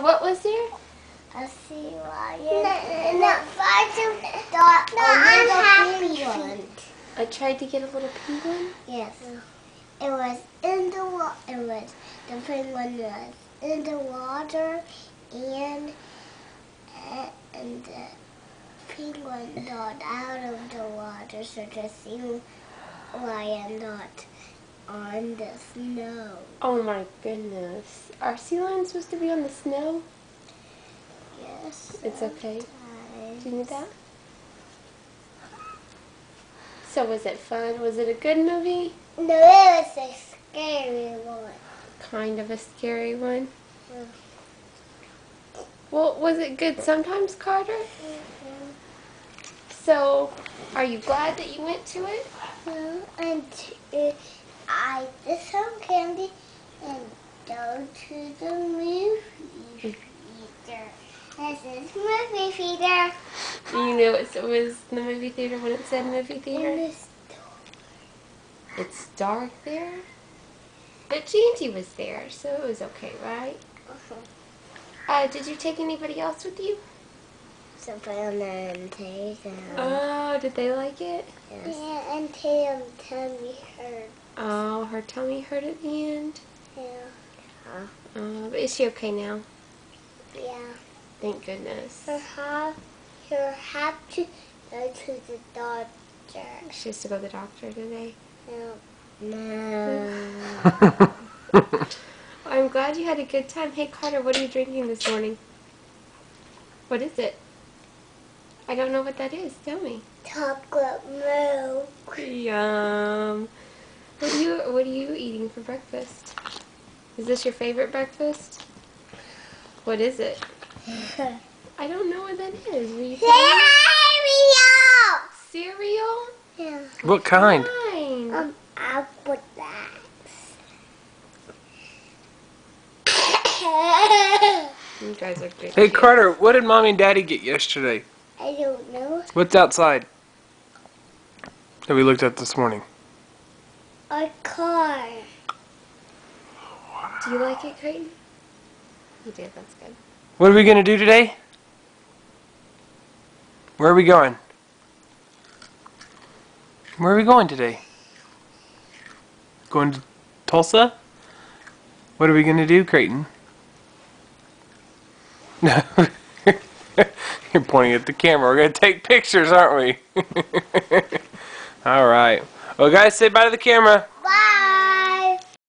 So what was there? A sea lion. No, no, I thought no, I'm happy. I tried to get a little penguin. Yes. It was in the water. It was the penguin was in the water, and and the penguin got out of the water, so the sea lion got on the snow. Oh my goodness. Are sea lions supposed to be on the snow? Yes. It's okay. sometimes. Do you need that? So was it fun? Was it a good movie? No, it was a scary one. Kind of a scary one. Mm. Well, was it good sometimes, Carter? So, are you glad that you went to it? Well, and uh, did some candy and go to the movie theater. This is movie theater. You know it was the movie theater when it said movie theater? this It's dark there. But Janty was there, so it was okay, right? Uh, did you take anybody else with you? Savannah and Tatum. Oh, did they like it? yes. Yeah, and Tatum tummy hurt. Oh, her tummy hurt at the end. Yeah. Oh, but is she okay now? Yeah. Thank goodness. Her have, her have to go to the doctor. She has to go to the doctor today. No. I'm glad you had a good time. Hey, Carter, what are you drinking this morning? What is it? I don't know what that is. Tell me. Chocolate milk. Yum. What are you What are you eating for breakfast? Is this your favorite breakfast? What is it? I don't know what that is. Will you? Cereal. Cereal? Yeah. What kind? Fine. Um, I'll. You guys are good. Hey kids. Carter, what did mommy and daddy get yesterday? I don't know. What's outside? That we looked at this morning. A car. Do you like it, Crayton? You did. That's good. What are we gonna do today? Where are we going? Where are we going today? Going to Tulsa? What are we gonna do, Crayton? No. You're pointing at the camera. We're gonna take pictures, aren't we? All right. Well, guys, say bye to the camera.